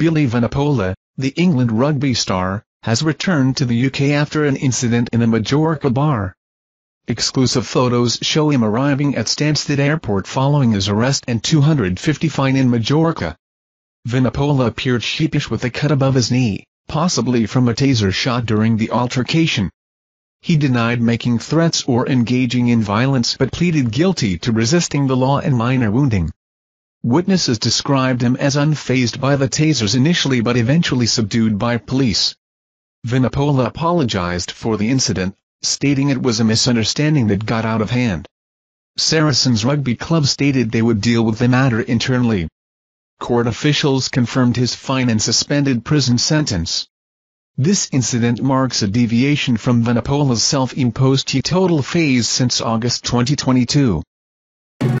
Billy Vunipola, the England rugby star, has returned to the UK after an incident in a Majorca bar. Exclusive photos show him arriving at Stansted Airport following his arrest and 250 fine in Majorca. Vunipola appeared sheepish with a cut above his knee, possibly from a taser shot during the altercation. He denied making threats or engaging in violence but pleaded guilty to resisting the law and minor wounding. Witnesses described him as unfazed by the tasers initially but eventually subdued by police. Vunipola apologized for the incident, stating it was a misunderstanding that got out of hand. Saracens Rugby Club stated they would deal with the matter internally. Court officials confirmed his fine and suspended prison sentence. This incident marks a deviation from Vunipola's self-imposed teetotal phase since August 2022.